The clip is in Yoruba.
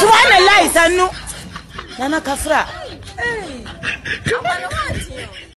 subhanallah isanu, nana kafra.